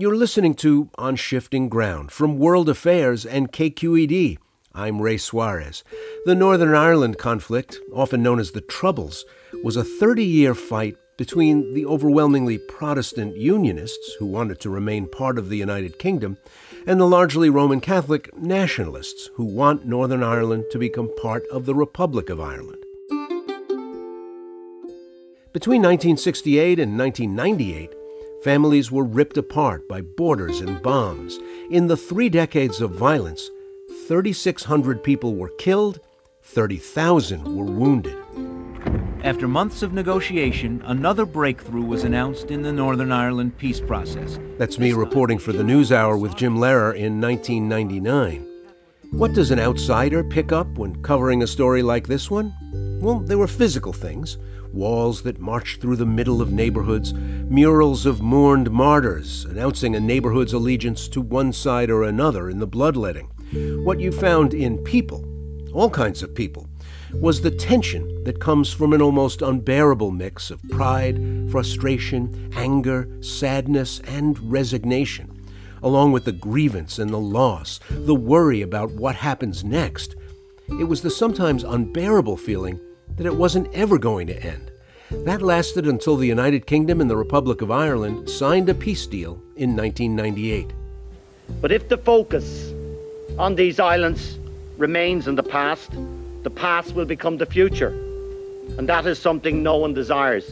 You're listening to On Shifting Ground from World Affairs and KQED. I'm Ray Suarez. The Northern Ireland conflict, often known as the Troubles, was a 30 year fight between the overwhelmingly Protestant Unionists, who wanted to remain part of the United Kingdom, and the largely Roman Catholic nationalists, who want Northern Ireland to become part of the Republic of Ireland. Between 1968 and 1998, Families were ripped apart by borders and bombs. In the three decades of violence, 3,600 people were killed, 30,000 were wounded. After months of negotiation, another breakthrough was announced in the Northern Ireland peace process. That's me reporting for the NewsHour with Jim Lehrer in 1999. What does an outsider pick up when covering a story like this one? Well, they were physical things walls that marched through the middle of neighborhoods, murals of mourned martyrs announcing a neighborhood's allegiance to one side or another in the bloodletting. What you found in people, all kinds of people, was the tension that comes from an almost unbearable mix of pride, frustration, anger, sadness, and resignation, along with the grievance and the loss, the worry about what happens next. It was the sometimes unbearable feeling that it wasn't ever going to end. That lasted until the United Kingdom and the Republic of Ireland signed a peace deal in 1998. But if the focus on these islands remains in the past, the past will become the future. And that is something no one desires.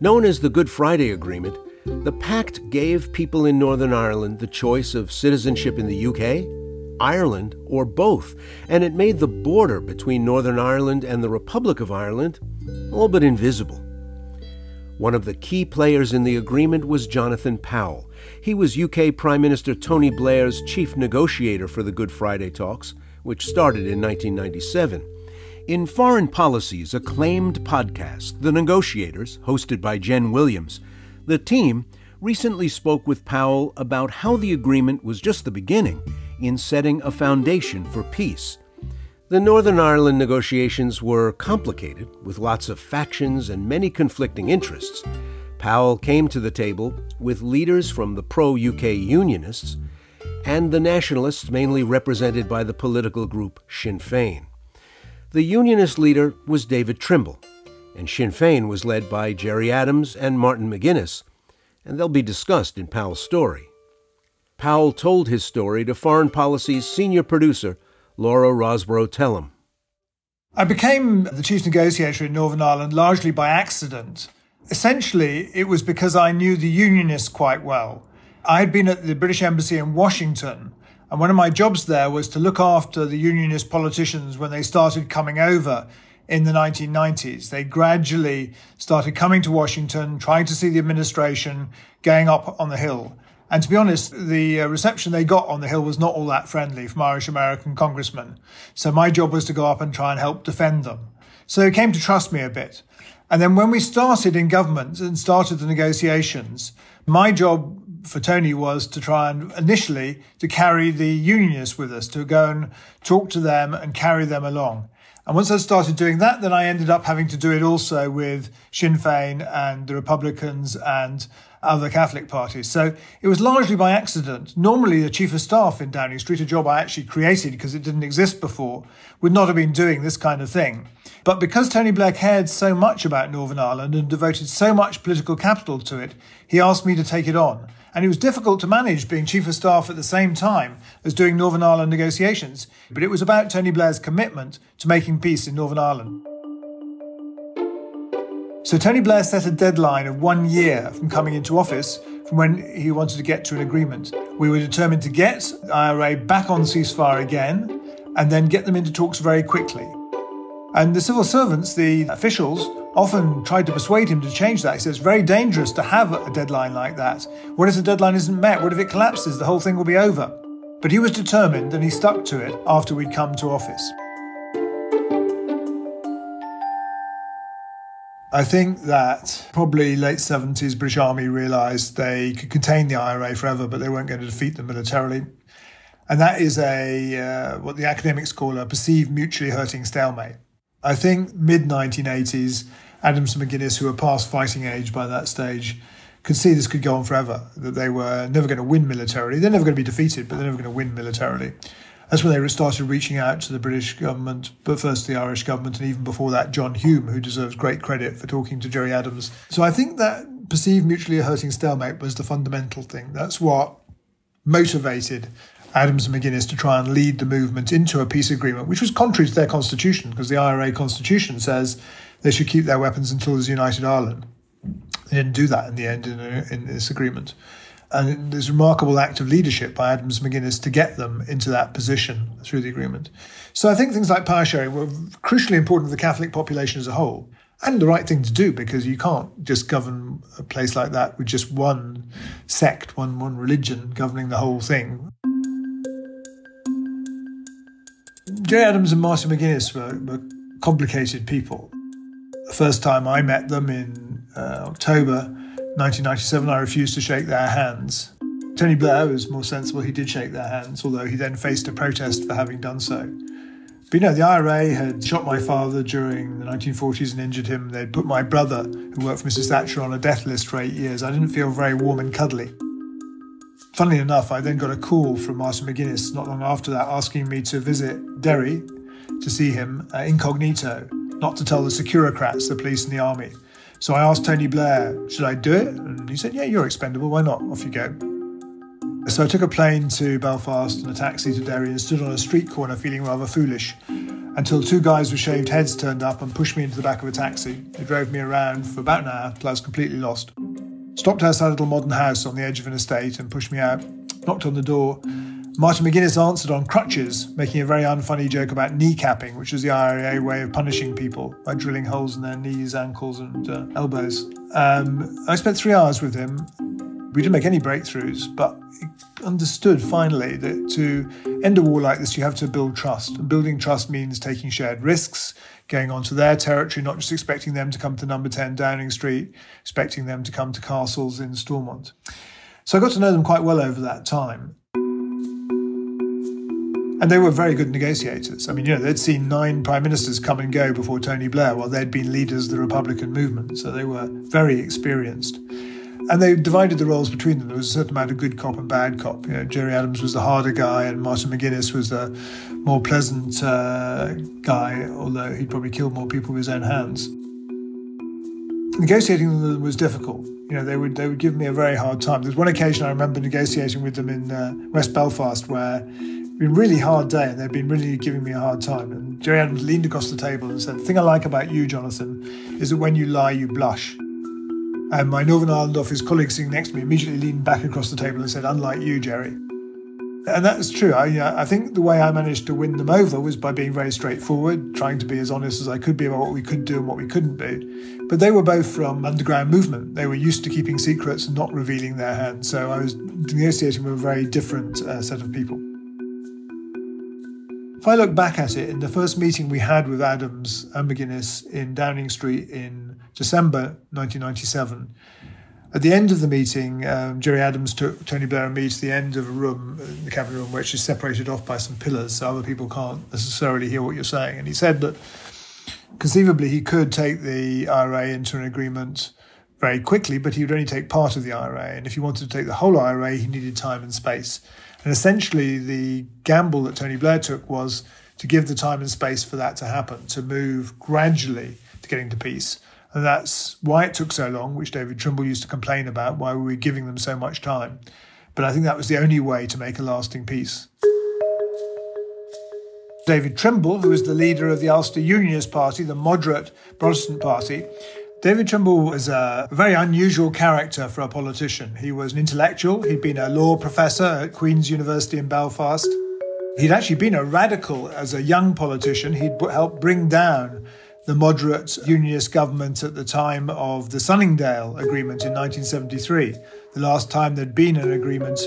Known as the Good Friday Agreement, the pact gave people in Northern Ireland the choice of citizenship in the UK Ireland, or both, and it made the border between Northern Ireland and the Republic of Ireland all but invisible. One of the key players in the agreement was Jonathan Powell. He was UK Prime Minister Tony Blair's chief negotiator for the Good Friday talks, which started in 1997. In Foreign Policy's acclaimed podcast, The Negotiators, hosted by Jenn Williams, the team recently spoke with Powell about how the agreement was just the beginning in setting a foundation for peace. The Northern Ireland negotiations were complicated, with lots of factions and many conflicting interests. Powell came to the table with leaders from the pro UK Unionists and the Nationalists, mainly represented by the political group Sinn Féin. The Unionist leader was David Trimble, and Sinn Féin was led by Gerry Adams and Martin McGuinness, and they'll be discussed in Powell's story. Powell told his story to Foreign Policy's senior producer, Laura Rosbrow-Telem. I became the chief negotiator in Northern Ireland largely by accident. Essentially, it was because I knew the Unionists quite well. I had been at the British Embassy in Washington, and one of my jobs there was to look after the Unionist politicians when they started coming over in the 1990s. They gradually started coming to Washington, trying to see the administration, going up on the Hill. And to be honest, the uh, reception they got on the Hill was not all that friendly from Irish American congressmen. So my job was to go up and try and help defend them. So they came to trust me a bit. And then when we started in government and started the negotiations, my job for Tony was to try and initially to carry the unionists with us, to go and talk to them and carry them along. And once I started doing that, then I ended up having to do it also with Sinn Féin and the Republicans and other Catholic parties. So it was largely by accident. Normally, the chief of staff in Downing Street, a job I actually created because it didn't exist before, would not have been doing this kind of thing. But because Tony Blair cared so much about Northern Ireland and devoted so much political capital to it, he asked me to take it on. And it was difficult to manage being chief of staff at the same time as doing Northern Ireland negotiations. But it was about Tony Blair's commitment to making peace in Northern Ireland. So Tony Blair set a deadline of one year from coming into office from when he wanted to get to an agreement. We were determined to get the IRA back on ceasefire again and then get them into talks very quickly. And the civil servants, the officials, often tried to persuade him to change that. He says it's very dangerous to have a deadline like that. What if the deadline isn't met? What if it collapses? The whole thing will be over. But he was determined and he stuck to it after we'd come to office. I think that probably late 70s British Army realised they could contain the IRA forever, but they weren't going to defeat them militarily. And that is a uh, what the academics call a perceived mutually hurting stalemate. I think mid 1980s, Adams and McGuinness, who were past fighting age by that stage, could see this could go on forever, that they were never going to win militarily. They're never going to be defeated, but they're never going to win militarily. That's when they started reaching out to the British government, but first the Irish government, and even before that, John Hume, who deserves great credit for talking to Gerry Adams. So I think that perceived mutually hurting stalemate was the fundamental thing. That's what motivated Adams and McGuinness to try and lead the movement into a peace agreement, which was contrary to their constitution, because the IRA constitution says they should keep their weapons until there's united Ireland. They didn't do that in the end in, a, in this agreement. And there's a remarkable act of leadership by Adams McGuinness to get them into that position through the agreement. So I think things like power sharing were crucially important for the Catholic population as a whole and the right thing to do because you can't just govern a place like that with just one sect, one one religion governing the whole thing. Gerry Adams and Martin McGuinness were, were complicated people. The first time I met them in uh, October 1997, I refused to shake their hands. Tony Blair was more sensible. He did shake their hands, although he then faced a protest for having done so. But you know, the IRA had shot my father during the 1940s and injured him. They'd put my brother, who worked for Mrs. Thatcher, on a death list for eight years. I didn't feel very warm and cuddly. Funnily enough, I then got a call from Martin McGuinness not long after that asking me to visit Derry to see him uh, incognito, not to tell the Securocrats, the police and the army. So I asked Tony Blair, should I do it? And he said, yeah, you're expendable. Why not? Off you go. So I took a plane to Belfast and a taxi to Derry and stood on a street corner feeling rather foolish until two guys with shaved heads turned up and pushed me into the back of a taxi. They drove me around for about an hour till I was completely lost. Stopped outside a little modern house on the edge of an estate and pushed me out. Knocked on the door. Martin McGuinness answered on crutches, making a very unfunny joke about kneecapping, which was the IRA way of punishing people by drilling holes in their knees, ankles, and uh, elbows. Um, I spent three hours with him we didn't make any breakthroughs, but understood finally that to end a war like this, you have to build trust. And building trust means taking shared risks, going onto their territory, not just expecting them to come to number 10 Downing Street, expecting them to come to castles in Stormont. So I got to know them quite well over that time. And they were very good negotiators. I mean, you know, they'd seen nine prime ministers come and go before Tony Blair while they'd been leaders of the Republican movement. So they were very experienced. And they divided the roles between them. There was a certain amount of good cop and bad cop. You know, Gerry Adams was the harder guy, and Martin McGuinness was the more pleasant uh, guy, although he'd probably killed more people with his own hands. Negotiating with them was difficult. You know, they would they would give me a very hard time. There's one occasion I remember negotiating with them in uh, West Belfast where it'd been a really hard day and they'd been really giving me a hard time. And Gerry Adams leaned across the table and said, "The thing I like about you, Jonathan, is that when you lie, you blush." And my Northern Ireland office colleague sitting next to me immediately leaned back across the table and said, Unlike you, Gerry. And that's true. I, I think the way I managed to win them over was by being very straightforward, trying to be as honest as I could be about what we could do and what we couldn't do. But they were both from underground movement. They were used to keeping secrets and not revealing their hands. So I was negotiating with a very different uh, set of people. If I look back at it, in the first meeting we had with Adams and McGuinness in Downing Street in December 1997, at the end of the meeting, um, Gerry Adams took Tony Blair and me to the end of a room, the cabinet room, which is separated off by some pillars so other people can't necessarily hear what you're saying. And he said that conceivably he could take the IRA into an agreement very quickly, but he would only take part of the IRA. And if he wanted to take the whole IRA, he needed time and space. And essentially, the gamble that Tony Blair took was to give the time and space for that to happen, to move gradually to getting to peace. And that's why it took so long, which David Trimble used to complain about. Why were we giving them so much time? But I think that was the only way to make a lasting peace. David Trimble, who was the leader of the Ulster Unionist Party, the moderate Protestant party, David Trimble was a very unusual character for a politician. He was an intellectual, he'd been a law professor at Queen's University in Belfast. He'd actually been a radical as a young politician. He'd helped bring down the moderate unionist government at the time of the Sunningdale Agreement in 1973, the last time there'd been an agreement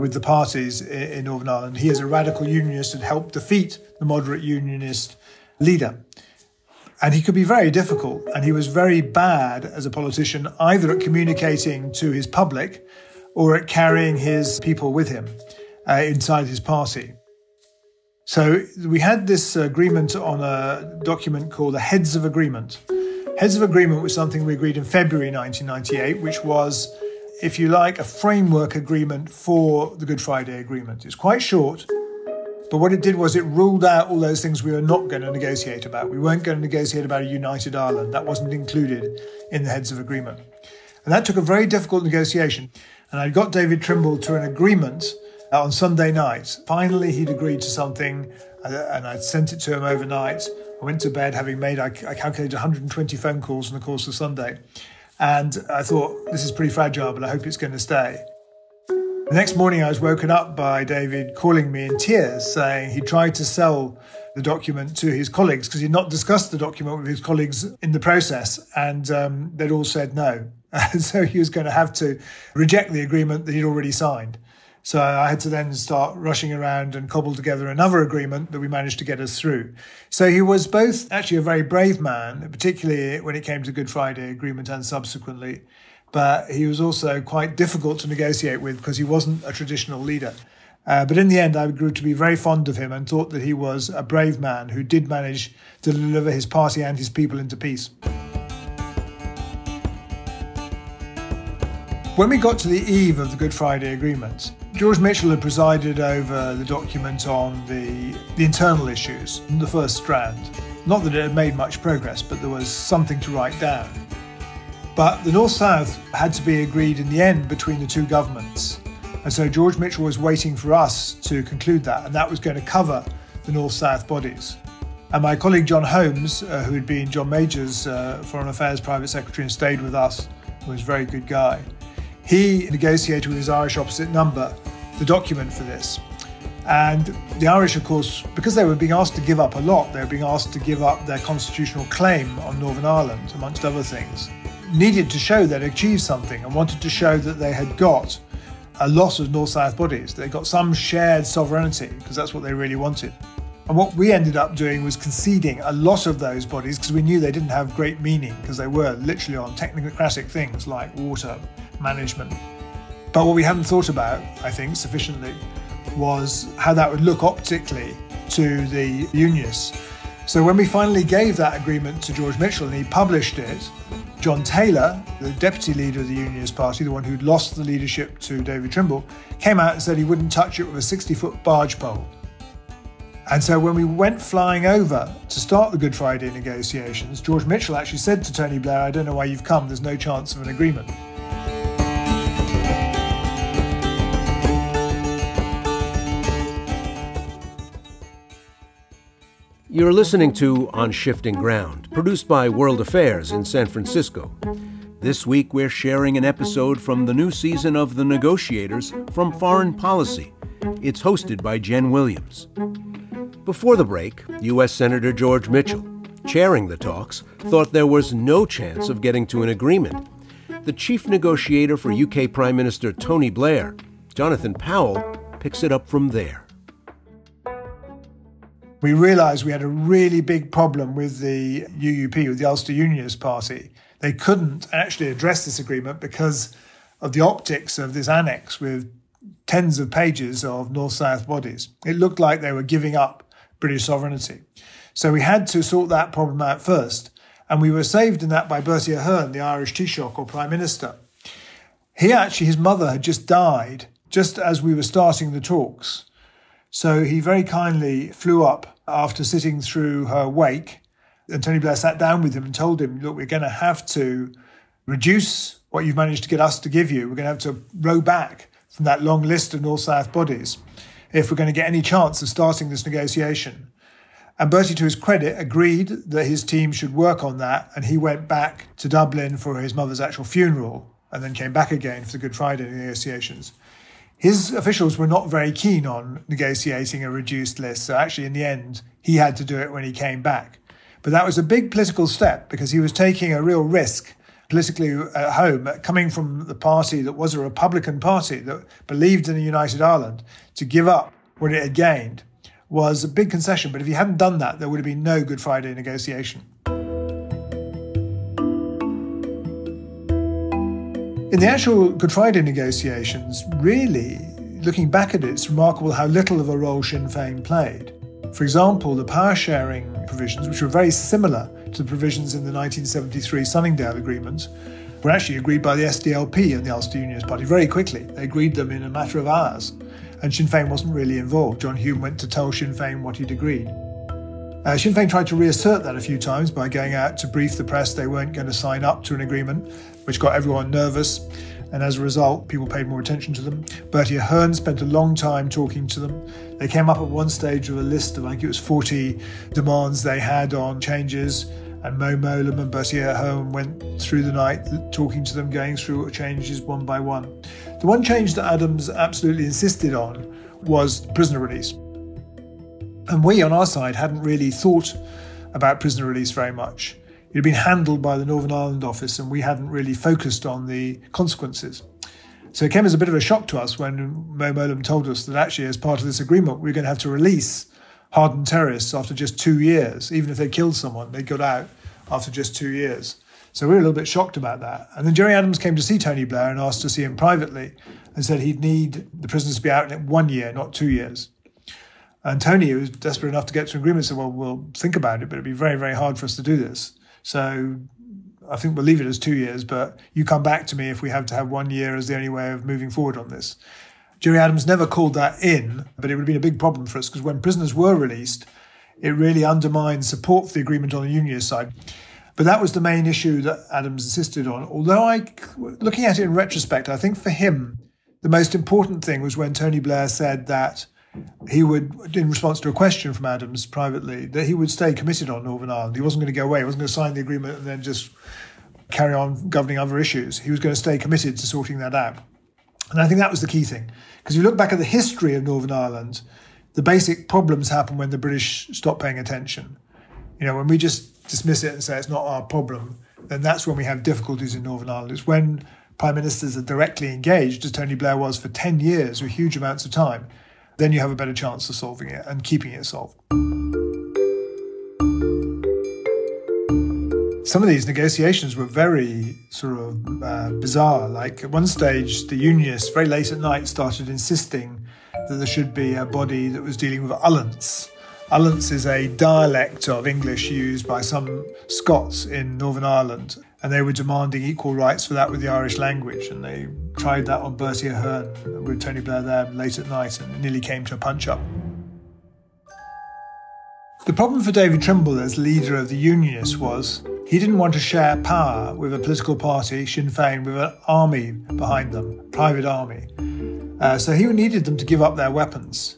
with the parties in Northern Ireland. He, as a radical unionist, had helped defeat the moderate unionist leader. And he could be very difficult. And he was very bad as a politician, either at communicating to his public or at carrying his people with him uh, inside his party. So we had this agreement on a document called the Heads of Agreement. Heads of Agreement was something we agreed in February 1998, which was if you like, a framework agreement for the Good Friday Agreement. It's quite short, but what it did was it ruled out all those things we were not going to negotiate about. We weren't going to negotiate about a united Ireland. That wasn't included in the heads of agreement. And that took a very difficult negotiation. And I got David Trimble to an agreement on Sunday night. Finally, he'd agreed to something, and I'd sent it to him overnight. I went to bed having made, I calculated 120 phone calls in the course of Sunday. And I thought, this is pretty fragile, but I hope it's going to stay. The next morning, I was woken up by David calling me in tears, saying he tried to sell the document to his colleagues because he'd not discussed the document with his colleagues in the process, and um, they'd all said no. so he was going to have to reject the agreement that he'd already signed. So I had to then start rushing around and cobble together another agreement that we managed to get us through. So he was both actually a very brave man, particularly when it came to Good Friday Agreement and subsequently, but he was also quite difficult to negotiate with because he wasn't a traditional leader. Uh, but in the end, I grew to be very fond of him and thought that he was a brave man who did manage to deliver his party and his people into peace. When we got to the eve of the Good Friday Agreement, George Mitchell had presided over the document on the, the internal issues, the first strand. Not that it had made much progress, but there was something to write down. But the North South had to be agreed in the end between the two governments. And so George Mitchell was waiting for us to conclude that, and that was going to cover the North South bodies. And my colleague John Holmes, uh, who had been John Major's uh, Foreign Affairs Private Secretary and stayed with us, was a very good guy. He negotiated with his Irish opposite number the document for this. And the Irish, of course, because they were being asked to give up a lot, they were being asked to give up their constitutional claim on Northern Ireland, amongst other things, needed to show they'd achieved something and wanted to show that they had got a lot of North South bodies. They got some shared sovereignty, because that's what they really wanted. And what we ended up doing was conceding a lot of those bodies because we knew they didn't have great meaning because they were literally on technocratic things like water management. But what we hadn't thought about, I think, sufficiently was how that would look optically to the Unionists. So when we finally gave that agreement to George Mitchell and he published it, John Taylor, the deputy leader of the Unionist Party, the one who'd lost the leadership to David Trimble, came out and said he wouldn't touch it with a 60 foot barge pole. And so when we went flying over to start the Good Friday negotiations, George Mitchell actually said to Tony Blair, I don't know why you've come, there's no chance of an agreement. You're listening to On Shifting Ground, produced by World Affairs in San Francisco. This week, we're sharing an episode from the new season of The Negotiators from Foreign Policy. It's hosted by Jenn Williams. Before the break, U.S. Senator George Mitchell, chairing the talks, thought there was no chance of getting to an agreement. The chief negotiator for UK Prime Minister Tony Blair, Jonathan Powell, picks it up from there we realised we had a really big problem with the UUP, with the Ulster Unionist Party. They couldn't actually address this agreement because of the optics of this annex with tens of pages of North South bodies. It looked like they were giving up British sovereignty. So we had to sort that problem out first. And we were saved in that by Bertie Ahern, the Irish Taoiseach or Prime Minister. He actually, his mother had just died just as we were starting the talks. So he very kindly flew up after sitting through her wake. And Tony Blair sat down with him and told him, look, we're going to have to reduce what you've managed to get us to give you. We're going to have to row back from that long list of North South bodies if we're going to get any chance of starting this negotiation. And Bertie, to his credit, agreed that his team should work on that. And he went back to Dublin for his mother's actual funeral and then came back again for the Good Friday negotiations. His officials were not very keen on negotiating a reduced list, so actually, in the end, he had to do it when he came back. But that was a big political step because he was taking a real risk politically at home, coming from the party that was a Republican party that believed in a united Ireland, to give up what it had gained was a big concession. But if he hadn't done that, there would have been no Good Friday negotiation. In the actual Good Friday negotiations, really, looking back at it, it's remarkable how little of a role Sinn Féin played. For example, the power sharing provisions, which were very similar to the provisions in the 1973 Sunningdale Agreement, were actually agreed by the SDLP and the Ulster Unionist Party very quickly. They agreed them in a matter of hours. And Sinn Féin wasn't really involved. John Hume went to tell Sinn Féin what he'd agreed. Uh, Sinn Féin tried to reassert that a few times by going out to brief the press they weren't going to sign up to an agreement, which got everyone nervous. And as a result, people paid more attention to them. Bertie Ahern spent a long time talking to them. They came up at one stage with a list of, I think it was 40 demands they had on changes. And Mo Mowlam and Bertie Ahern went through the night talking to them, going through changes one by one. The one change that Adams absolutely insisted on was prisoner release. And we on our side hadn't really thought about prisoner release very much. It had been handled by the Northern Ireland office, and we hadn't really focused on the consequences. So it came as a bit of a shock to us when Mo Mowlam told us that actually, as part of this agreement, we are going to have to release hardened terrorists after just two years. Even if they killed someone, they got out after just two years. So we were a little bit shocked about that. And then Gerry Adams came to see Tony Blair and asked to see him privately and said he'd need the prisoners to be out in one year, not two years. And Tony, who was desperate enough to get to an agreement, said, Well, we'll think about it, but it'd be very, very hard for us to do this. So I think we'll leave it as two years, but you come back to me if we have to have one year as the only way of moving forward on this. Gerry Adams never called that in, but it would have been a big problem for us because when prisoners were released, it really undermined support for the agreement on the unionist side. But that was the main issue that Adams insisted on. Although I, looking at it in retrospect, I think for him, the most important thing was when Tony Blair said that he would, in response to a question from Adams privately, that he would stay committed on Northern Ireland. He wasn't going to go away. He wasn't going to sign the agreement and then just carry on governing other issues. He was going to stay committed to sorting that out. And I think that was the key thing. Because if you look back at the history of Northern Ireland, the basic problems happen when the British stop paying attention. You know, when we just dismiss it and say it's not our problem, then that's when we have difficulties in Northern Ireland. It's when prime ministers are directly engaged, as Tony Blair was for 10 years with huge amounts of time, then you have a better chance of solving it and keeping it solved. Some of these negotiations were very sort of uh, bizarre. Like at one stage, the unionists, very late at night, started insisting that there should be a body that was dealing with Ullans. Ullans is a dialect of English used by some Scots in Northern Ireland and they were demanding equal rights for that with the Irish language. And they tried that on Bertie Ahern with Tony Blair there late at night and nearly came to a punch up. The problem for David Trimble as leader of the Unionists was he didn't want to share power with a political party, Sinn Féin, with an army behind them, private army. Uh, so he needed them to give up their weapons.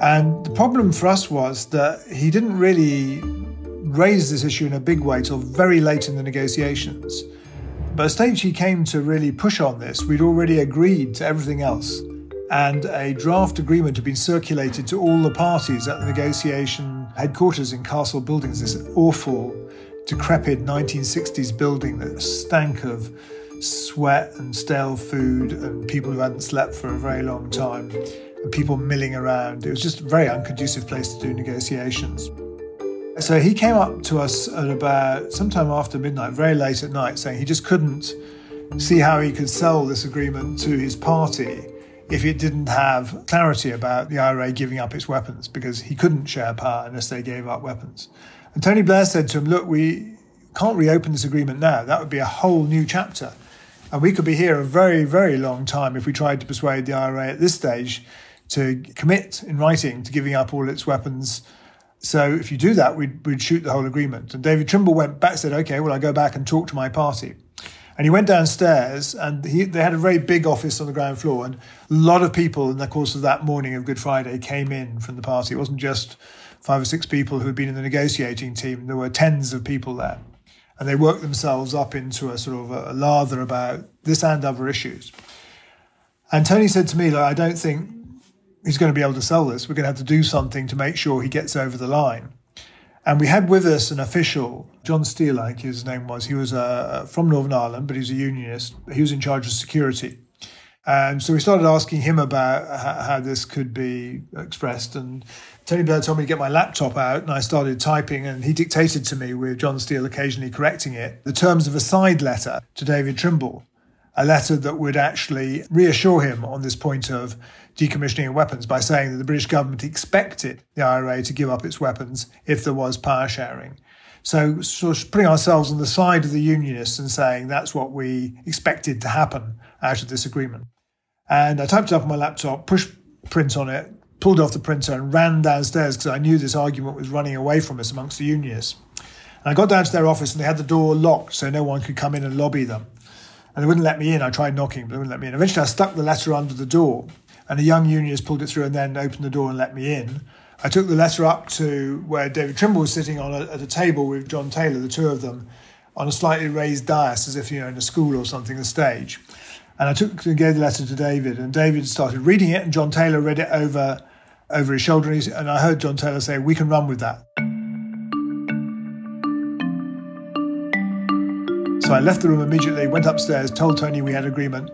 And the problem for us was that he didn't really raise this issue in a big way till very late in the negotiations. But at stage he came to really push on this, we'd already agreed to everything else. And a draft agreement had been circulated to all the parties at the negotiation headquarters in Castle Buildings, this awful, decrepit 1960s building that stank of sweat and stale food and people who hadn't slept for a very long time and people milling around. It was just a very unconducive place to do negotiations. So he came up to us at about sometime after midnight, very late at night, saying he just couldn't see how he could sell this agreement to his party if it didn't have clarity about the IRA giving up its weapons, because he couldn't share power unless they gave up weapons. And Tony Blair said to him, Look, we can't reopen this agreement now. That would be a whole new chapter. And we could be here a very, very long time if we tried to persuade the IRA at this stage to commit in writing to giving up all its weapons so if you do that, we'd, we'd shoot the whole agreement. And David Trimble went back, said, okay, well, I go back and talk to my party. And he went downstairs, and he, they had a very big office on the ground floor. And a lot of people in the course of that morning of Good Friday came in from the party. It wasn't just five or six people who had been in the negotiating team, there were tens of people there. And they worked themselves up into a sort of a lather about this and other issues. And Tony said to me, like, I don't think he's going to be able to sell this. We're going to have to do something to make sure he gets over the line. And we had with us an official, John Steele, I think his name was. He was uh, from Northern Ireland, but he's a unionist. He was in charge of security. And so we started asking him about how this could be expressed. And Tony Blair told me to get my laptop out, and I started typing, and he dictated to me, with John Steele occasionally correcting it, the terms of a side letter to David Trimble, a letter that would actually reassure him on this point of decommissioning of weapons by saying that the British government expected the IRA to give up its weapons if there was power sharing. So, sort of putting ourselves on the side of the unionists and saying that's what we expected to happen out of this agreement. And I typed it up on my laptop, pushed print on it, pulled off the printer, and ran downstairs because I knew this argument was running away from us amongst the unionists. And I got down to their office and they had the door locked so no one could come in and lobby them. And they wouldn't let me in. I tried knocking, but they wouldn't let me in. Eventually, I stuck the letter under the door, and a young unionist pulled it through and then opened the door and let me in. I took the letter up to where David Trimble was sitting on a, at a table with John Taylor, the two of them, on a slightly raised dais, as if you know in a school or something, a stage. And I took and gave the letter to David, and David started reading it, and John Taylor read it over over his shoulder, and I heard John Taylor say, "We can run with that." So I left the room immediately, went upstairs, told Tony we had agreement.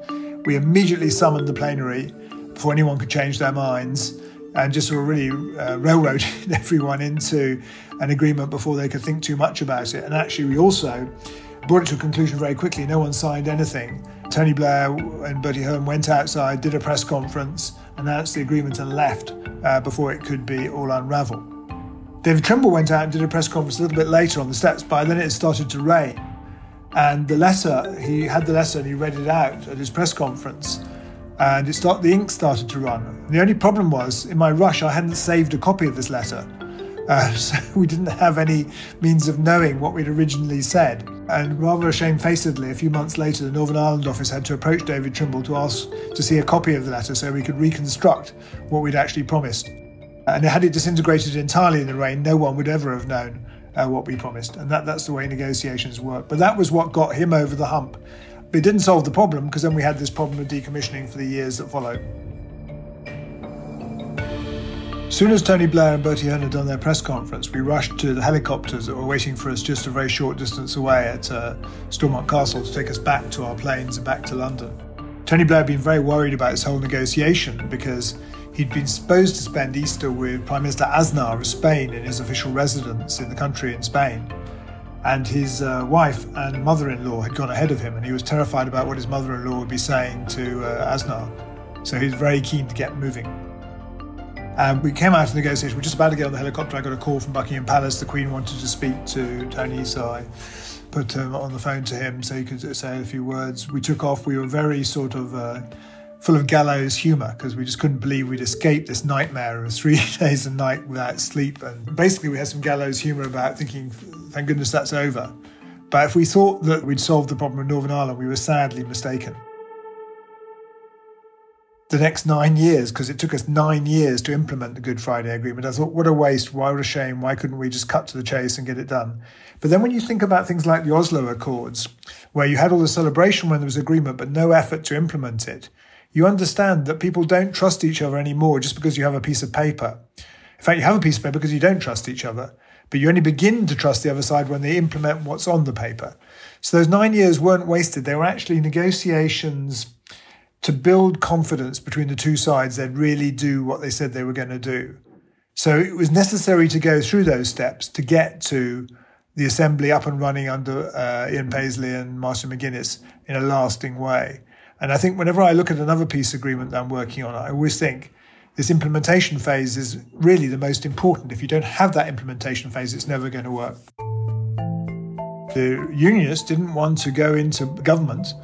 We immediately summoned the plenary before anyone could change their minds and just sort of really uh, railroaded everyone into an agreement before they could think too much about it. And actually, we also brought it to a conclusion very quickly. No one signed anything. Tony Blair and Bertie Ahern went outside, did a press conference, announced the agreement, and left uh, before it could be all unravelled. David Trimble went out and did a press conference a little bit later on the steps. By then, it started to rain. And the letter, he had the letter and he read it out at his press conference and it start, the ink started to run. The only problem was, in my rush, I hadn't saved a copy of this letter. Uh, so we didn't have any means of knowing what we'd originally said. And rather shamefacedly, a few months later, the Northern Ireland office had to approach David Trimble to ask to see a copy of the letter so we could reconstruct what we'd actually promised. And had it disintegrated entirely in the rain, no one would ever have known uh, what we promised. And that, that's the way negotiations work. But that was what got him over the hump. But it didn't solve the problem because then we had this problem of decommissioning for the years that followed. As soon as Tony Blair and Bertie Ahern had done their press conference, we rushed to the helicopters that were waiting for us just a very short distance away at uh, Stormont Castle to take us back to our planes and back to London. Tony Blair had been very worried about this whole negotiation because he'd been supposed to spend Easter with Prime Minister Aznar of Spain in his official residence in the country in Spain and his uh, wife and mother-in-law had gone ahead of him, and he was terrified about what his mother-in-law would be saying to uh, Aznar. So he was very keen to get moving. And we came out of the negotiation. We were just about to get on the helicopter. I got a call from Buckingham Palace. The Queen wanted to speak to Tony, so I put him on the phone to him so he could say a few words. We took off. We were very sort of uh, full of gallows humour because we just couldn't believe we'd escaped this nightmare of three days and night without sleep. And basically, we had some gallows humour about thinking, thank goodness that's over. But if we thought that we'd solved the problem in Northern Ireland, we were sadly mistaken. The next nine years, because it took us nine years to implement the Good Friday Agreement, I thought, what a waste, why what a shame, why couldn't we just cut to the chase and get it done? But then when you think about things like the Oslo Accords, where you had all the celebration when there was agreement, but no effort to implement it, you understand that people don't trust each other anymore just because you have a piece of paper. In fact, you have a piece of paper because you don't trust each other, but you only begin to trust the other side when they implement what's on the paper. So those nine years weren't wasted. They were actually negotiations to build confidence between the two sides they'd really do what they said they were going to do. So it was necessary to go through those steps to get to the assembly up and running under uh, Ian Paisley and Martin McGuinness in a lasting way. And I think whenever I look at another peace agreement that I'm working on, I always think this implementation phase is really the most important. If you don't have that implementation phase, it's never going to work. The unionists didn't want to go into government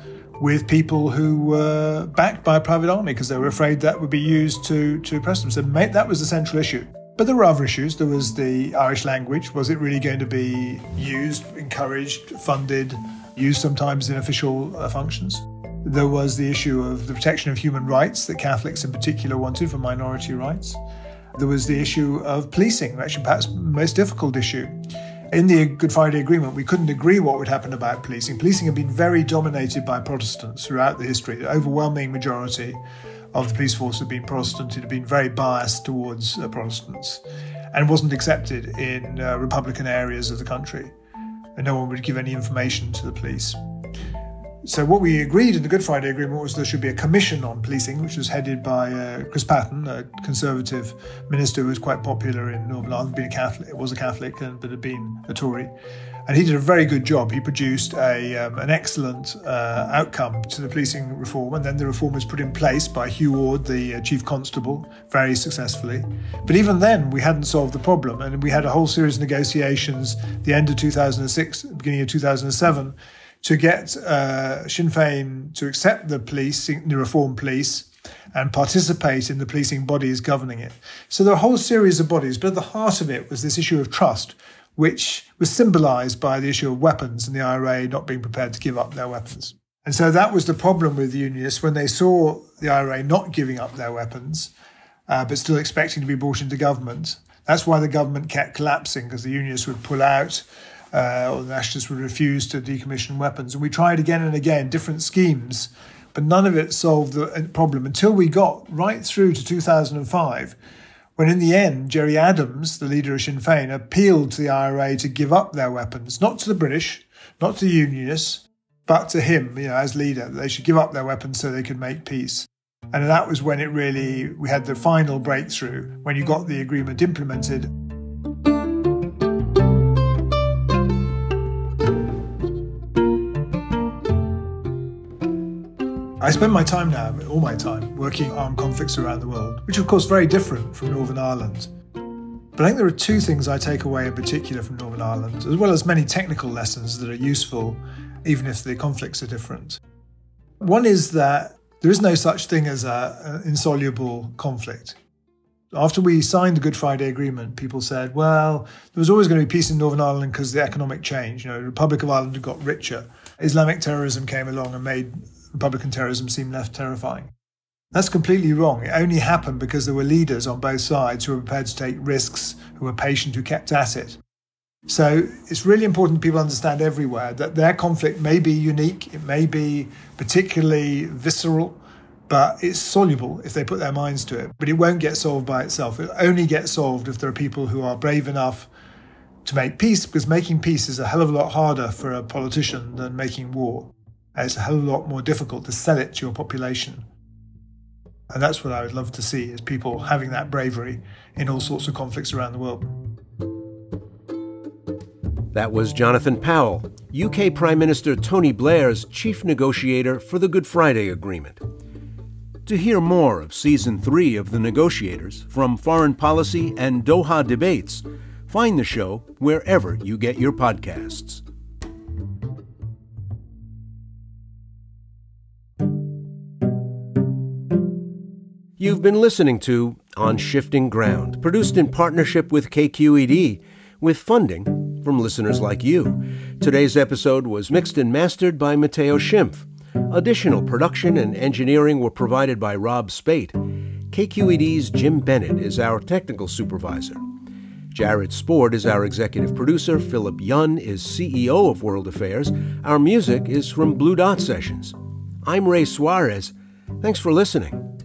with people who were backed by a private army because they were afraid that would be used to, to oppress them. So that was the central issue. But there were other issues. There was the Irish language. Was it really going to be used, encouraged, funded, used sometimes in official uh, functions? There was the issue of the protection of human rights that Catholics in particular wanted for minority rights. There was the issue of policing, actually perhaps most difficult issue. In the Good Friday Agreement, we couldn't agree what would happen about policing. Policing had been very dominated by Protestants throughout the history. The overwhelming majority of the police force had been Protestant. It had been very biased towards uh, Protestants and wasn't accepted in uh, Republican areas of the country. And no one would give any information to the police. So what we agreed in the Good Friday Agreement was there should be a commission on policing, which was headed by uh, Chris Patten, a Conservative minister who was quite popular in Northern Ireland, being a Catholic, was a Catholic, and, but had been a Tory. And he did a very good job. He produced a, um, an excellent uh, outcome to the policing reform. And then the reform was put in place by Hugh Orde, the uh, chief constable, very successfully. But even then, we hadn't solved the problem. And we had a whole series of negotiations, the end of 2006, beginning of 2007, to get uh, Sinn Féin to accept the police, the reform police, and participate in the policing bodies governing it. So there are a whole series of bodies, but at the heart of it was this issue of trust, which was symbolized by the issue of weapons and the IRA not being prepared to give up their weapons. And so that was the problem with the Unionists when they saw the IRA not giving up their weapons, uh, but still expecting to be brought into government. That's why the government kept collapsing, because the Unionists would pull out uh, or the Nationalists would refuse to decommission weapons. And we tried again and again different schemes, but none of it solved the uh, problem until we got right through to 2005 when in the end, Gerry Adams, the leader of Sinn Féin, appealed to the IRA to give up their weapons, not to the British, not to the Unionists, but to him, you know, as leader. They should give up their weapons so they could make peace. And that was when it really, we had the final breakthrough, when you got the agreement implemented. I spend my time now, all my time, working on conflicts around the world, which of course very different from Northern Ireland. But I think there are two things I take away in particular from Northern Ireland, as well as many technical lessons that are useful, even if the conflicts are different. One is that there is no such thing as an insoluble conflict. After we signed the Good Friday Agreement, people said, well, there was always going to be peace in Northern Ireland because of the economic change. You know, the Republic of Ireland had got richer. Islamic terrorism came along and made Republican terrorism seemed less terrifying. That's completely wrong. It only happened because there were leaders on both sides who were prepared to take risks, who were patient, who kept at it. So it's really important people understand everywhere that their conflict may be unique, it may be particularly visceral, but it's soluble if they put their minds to it. But it won't get solved by itself. It only gets solved if there are people who are brave enough to make peace, because making peace is a hell of a lot harder for a politician than making war. It's a a lot more difficult to sell it to your population. And that's what I would love to see is people having that bravery in all sorts of conflicts around the world. That was Jonathan Powell, UK Prime Minister Tony Blair's chief negotiator for the Good Friday Agreement. To hear more of Season 3 of The Negotiators from Foreign Policy and Doha Debates, find the show wherever you get your podcasts. You've been listening to On Shifting Ground, produced in partnership with KQED, with funding from listeners like you. Today's episode was mixed and mastered by Matteo Schimpf. Additional production and engineering were provided by Rob Spate. KQED's Jim Bennett is our technical supervisor. Jared Sport is our executive producer. Philip Yun is CEO of World Affairs. Our music is from Blue Dot Sessions. I'm Ray Suarez. Thanks for listening.